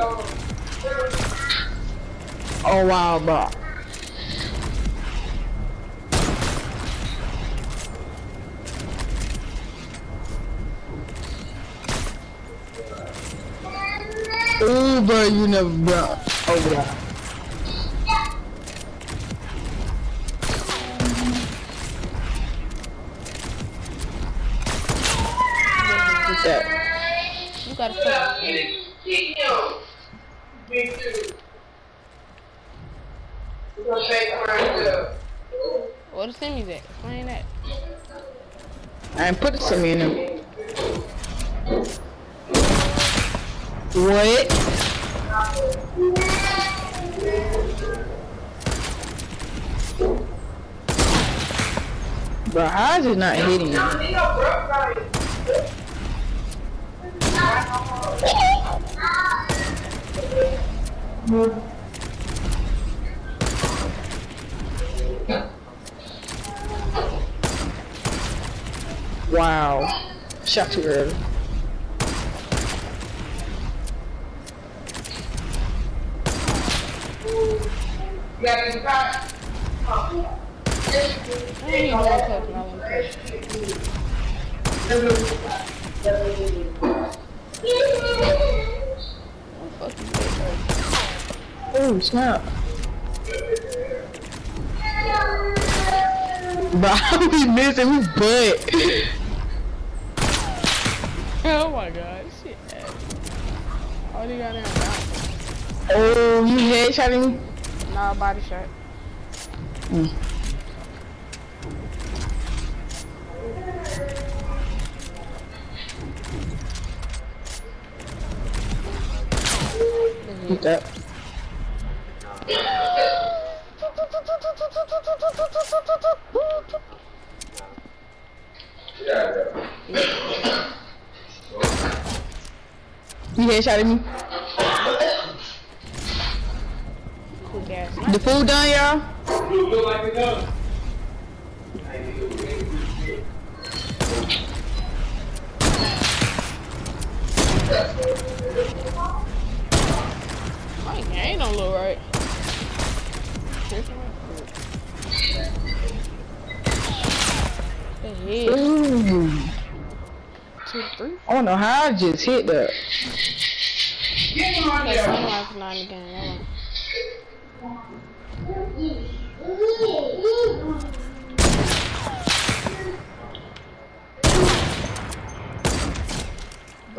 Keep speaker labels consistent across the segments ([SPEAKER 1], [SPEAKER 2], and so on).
[SPEAKER 1] Oh wow, bro. Ooh, bro, you never, bro. Oh, Over there. What's that?
[SPEAKER 2] You gotta fuck. What the Simmy's at? Explain that.
[SPEAKER 1] I put the in him. What? Bro, how is it not hitting you? Wow. Shot too early.
[SPEAKER 2] I ain't even gonna cook no one. What the fuck you
[SPEAKER 1] Oh, snap. Bro, I be missing his butt.
[SPEAKER 2] Oh my god, shit. Oh, you got there?
[SPEAKER 1] Oh, you headshotting me?
[SPEAKER 2] Nah, body shot.
[SPEAKER 1] Mm. Me? The food done, y'all?
[SPEAKER 2] My game don't look right. The.
[SPEAKER 1] Ooh.
[SPEAKER 2] Two, three.
[SPEAKER 1] I don't know how I just hit that.
[SPEAKER 2] Okay, so I'm like nine again. Hold on.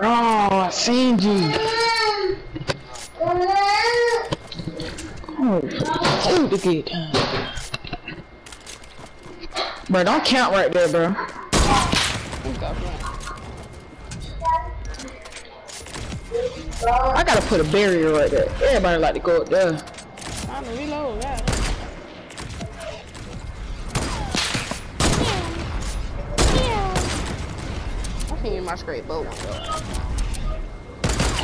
[SPEAKER 1] Oh, I seen you. Oh, the good time. Bro, don't count right there, bro.
[SPEAKER 2] Let's go, bro.
[SPEAKER 1] I gotta put a barrier right there. Everybody like to go up there.
[SPEAKER 2] Time to reload that. I think in my straight boat.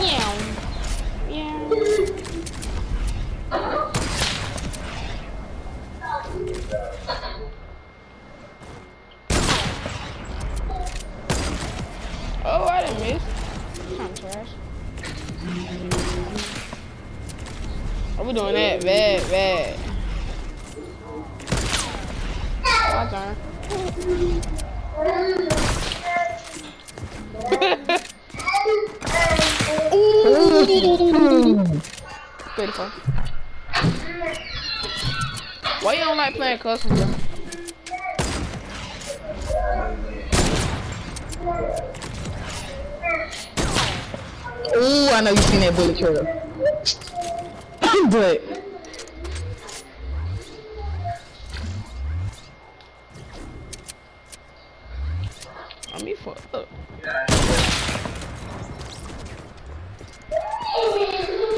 [SPEAKER 2] Yeah. Yeah. Oh, I didn't miss. Kind of trash. Are we doing that? Bad, bad. My turn. Beautiful. Why you don't like playing custom,
[SPEAKER 1] Ooh, I know you seen that bullet trail. but
[SPEAKER 2] I mean, fuck up.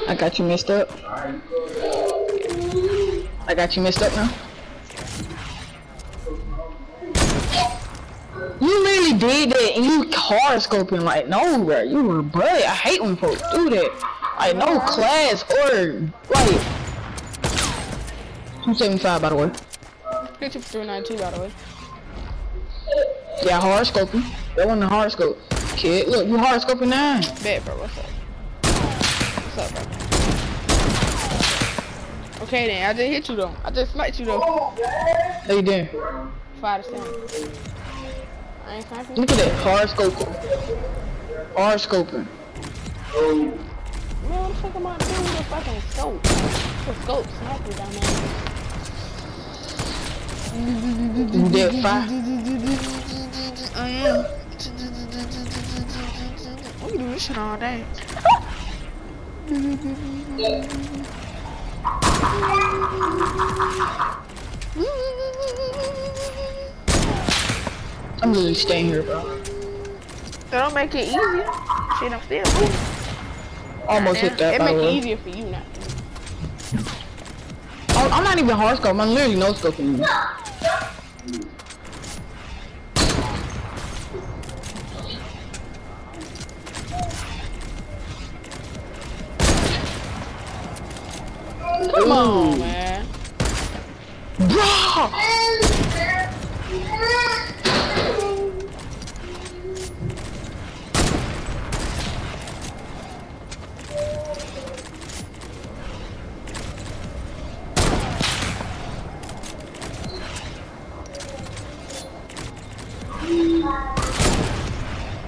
[SPEAKER 1] I got you messed up. I got you messed up now. You did that and you hard scoping like no bro. You were butt. I hate when folks do that. Like no class or like 275 by the way.
[SPEAKER 2] Hit 392, by the way.
[SPEAKER 1] Yeah, hard scoping. That wasn't a hard scope. Kid, look, you hard scoping now.
[SPEAKER 2] Bet, bro. What's up? What's up, bro? Okay then, I just hit you though. I just smacked you though.
[SPEAKER 1] How you doing?
[SPEAKER 2] Five to seven. I ain't sniping.
[SPEAKER 1] Look at that. Hard scoping. Hard scoping.
[SPEAKER 2] Man, what the fuck am I doing with a fucking scope? The scope sniper down there.
[SPEAKER 1] You dead five.
[SPEAKER 2] I am. We can do this shit all day.
[SPEAKER 1] I'm literally staying here, bro.
[SPEAKER 2] That don't make it easier. Shit, I'm still moving.
[SPEAKER 1] Almost hit that,
[SPEAKER 2] It
[SPEAKER 1] by
[SPEAKER 2] make it easier for you not to.
[SPEAKER 1] Oh, I'm not even hard scoping. I'm literally no scoping you.
[SPEAKER 2] Come on, man.
[SPEAKER 1] Bro!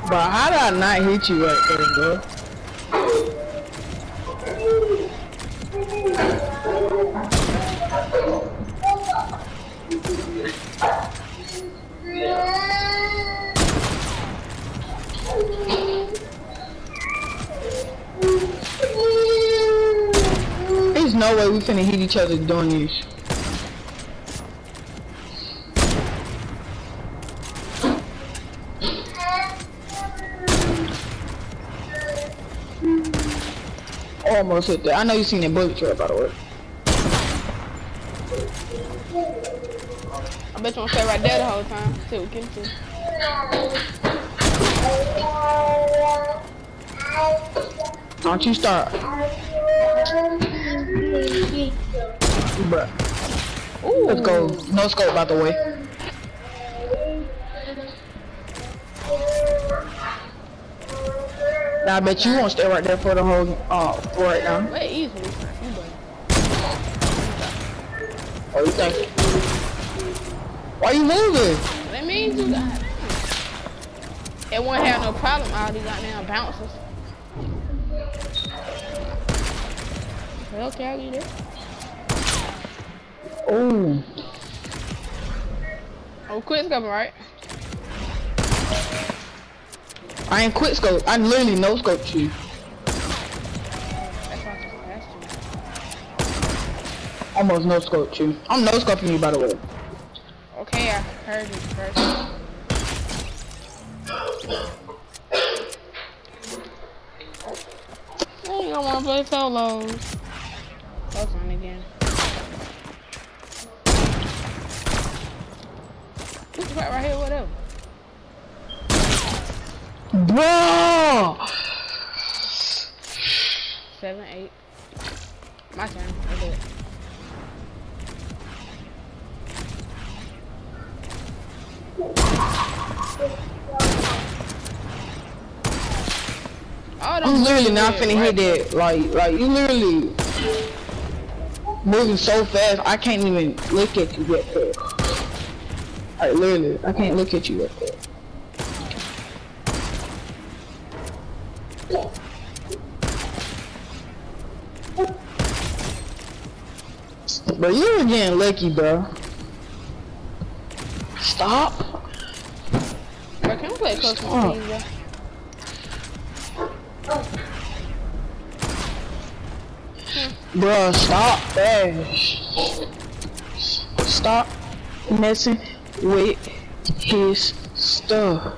[SPEAKER 1] Bro, how did I not hit you right there, bro? There's no way we finna hit each other doing this. Almost hit that. I know you seen that bullet trail, by the way.
[SPEAKER 2] I bet you won't stay right there the whole time. Till we get to.
[SPEAKER 1] Don't you start. Bruh.
[SPEAKER 2] Ooh.
[SPEAKER 1] Let's go. No scope, by the way. Now, I bet you won't stay right there for the whole, uh, for right now.
[SPEAKER 2] Way easily. You buddy.
[SPEAKER 1] You think? Why you moving?
[SPEAKER 2] That means you got. It won't have no problem. All these goddamn bouncers. Okay, I'll get it.
[SPEAKER 1] Oh,
[SPEAKER 2] Oh, quit coming, right?
[SPEAKER 1] I ain't quit scope. I literally no scope you. Almost no scope you. I'm no scoping you, by the way.
[SPEAKER 2] Okay, I heard you first. I gonna wanna play solos. That's on again. Can fight right here, whatever.
[SPEAKER 1] Bro!
[SPEAKER 2] Seven, eight. My turn. I'll do it. Oh,
[SPEAKER 1] I'm literally not finna
[SPEAKER 2] right?
[SPEAKER 1] hit that. Like, like you literally moving so fast. I can't even look at you yet. Like literally, I can't look at you yet. Bro, you were getting lucky, bro. Stop.
[SPEAKER 2] Bro, can we play close to team, bro?
[SPEAKER 1] Bruh, stop that. Stop messing with his stuff.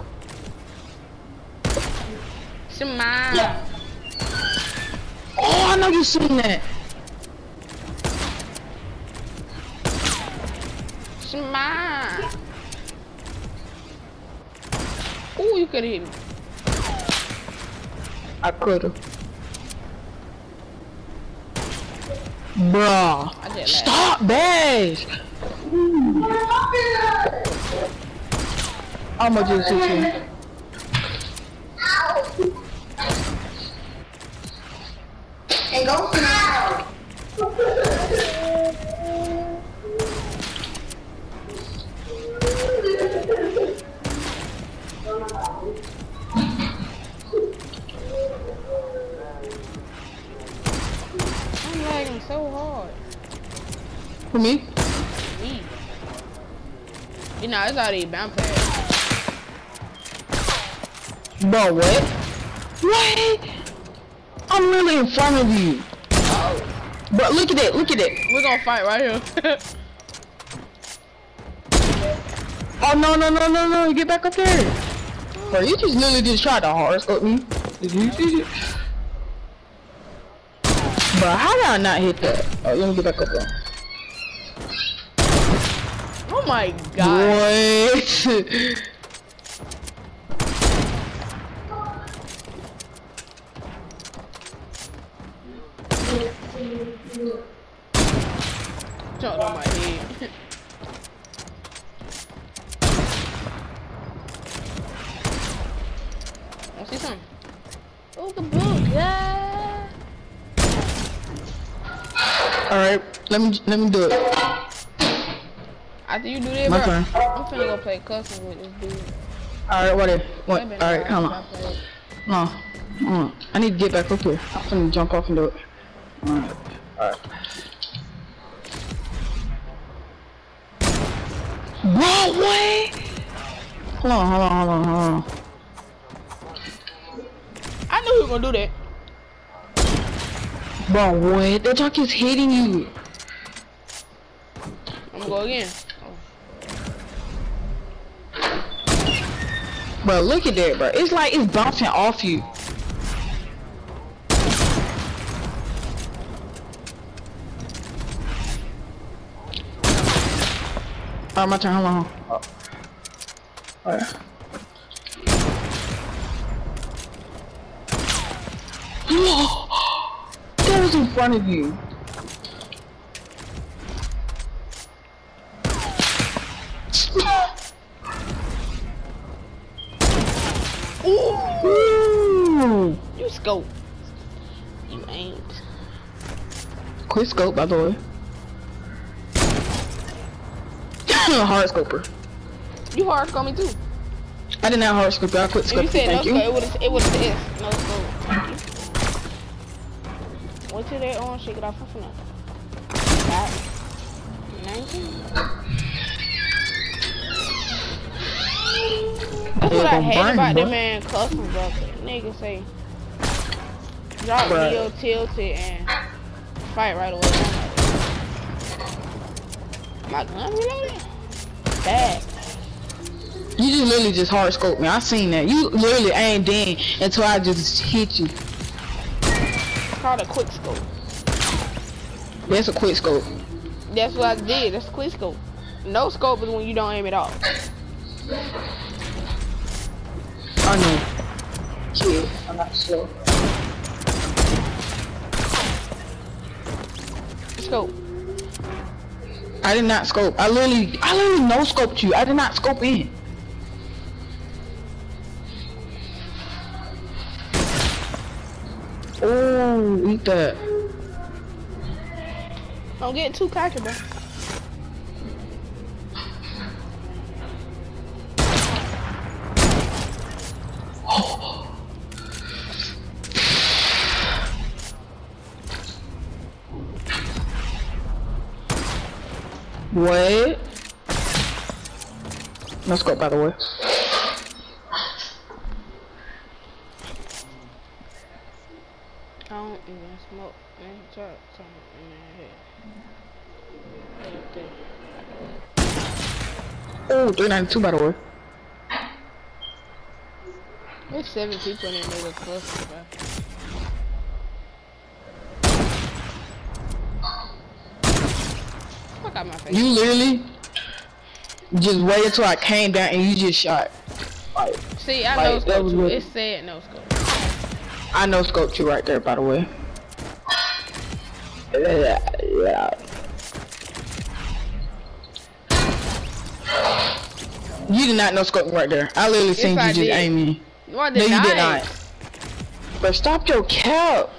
[SPEAKER 2] Shema.
[SPEAKER 1] Oh, I know you seen that.
[SPEAKER 2] Shema. Ooh, you could hit me.
[SPEAKER 1] I could've. Bruh.
[SPEAKER 2] I did.
[SPEAKER 1] Stop Bash. I'ma just hit you. And go For me?
[SPEAKER 2] Me. You know, it's already bound pad.
[SPEAKER 1] Bro, what? What? I'm really in front of you. But look at it, look at it.
[SPEAKER 2] We're gonna fight right here.
[SPEAKER 1] Oh no no no no no! Get back up there! Bro, you just literally just tried to horoscope me. Did you see it? Bro, how did I not hit that? Oh, let me get back up there.
[SPEAKER 2] Oh my god.
[SPEAKER 1] What?
[SPEAKER 2] Jumped on my head. I see something. Oh, the book, yeah.
[SPEAKER 1] All right, let me let me do it.
[SPEAKER 2] After you do that,
[SPEAKER 1] My
[SPEAKER 2] bro,
[SPEAKER 1] turn.
[SPEAKER 2] I'm finna go play custom with this dude.
[SPEAKER 1] All right, what? It, what?
[SPEAKER 2] That been
[SPEAKER 1] All
[SPEAKER 2] a
[SPEAKER 1] right,
[SPEAKER 2] while
[SPEAKER 1] hold on. No, hold on. I need to get back up here. I'm gonna jump off and do it. All right. All right. What? Hold on, hold on, hold on, hold on.
[SPEAKER 2] I knew he was gonna do that.
[SPEAKER 1] Bro, what? That truck is hitting you.
[SPEAKER 2] I'm gonna go again. Oh.
[SPEAKER 1] Bro, look at that, bro. It's like it's bouncing off you. Alright, my turn. Hold on. on. Alright. that was in front of you. Ooh.
[SPEAKER 2] You scope. You ain't.
[SPEAKER 1] Quick scope, by the way. hard scoper.
[SPEAKER 2] You hard scope me too.
[SPEAKER 1] I did not have hard scope. I quit
[SPEAKER 2] If you
[SPEAKER 1] scope.
[SPEAKER 2] said no
[SPEAKER 1] you.
[SPEAKER 2] scope, it would've it would've said no scope. Thank you. Wait till they on, shake it off for now. That. 19. That's what I hate about
[SPEAKER 1] bro.
[SPEAKER 2] the man custom, bro. Nigga say, drop
[SPEAKER 1] Bruh.
[SPEAKER 2] video tilted and fight right away. My gun reloaded? Bad.
[SPEAKER 1] You just literally just hard scope me. I seen that. You literally ain't in until I just hit you.
[SPEAKER 2] It's called a quick scope.
[SPEAKER 1] That's a quick scope.
[SPEAKER 2] That's what I did. That's quick scope. No scope is when you don't aim at all.
[SPEAKER 1] I know. Kid, I'm not slow.
[SPEAKER 2] Scope.
[SPEAKER 1] I did not scope. I literally, I literally no scoped you. I did not scope in. Oh, eat that.
[SPEAKER 2] Don't get too cocky, bro.
[SPEAKER 1] What? No scope, by the way.
[SPEAKER 2] I don't even smoke. Man, talk something in my head.
[SPEAKER 1] Oh, 392, by the way.
[SPEAKER 2] There's seven people in that nigga cluster, bro. Fuck out my face.
[SPEAKER 1] You literally just waited until I came down and you just shot. Like,
[SPEAKER 2] See, I
[SPEAKER 1] like, no
[SPEAKER 2] scope too.
[SPEAKER 1] what-
[SPEAKER 2] It said no scope.
[SPEAKER 1] I no scope you right there, by the way. Yeah, yeah. You did not no scope right there. I literally seen
[SPEAKER 2] I
[SPEAKER 1] you just aiming.
[SPEAKER 2] No, I
[SPEAKER 1] No, you
[SPEAKER 2] not.
[SPEAKER 1] did not. But stop your cap.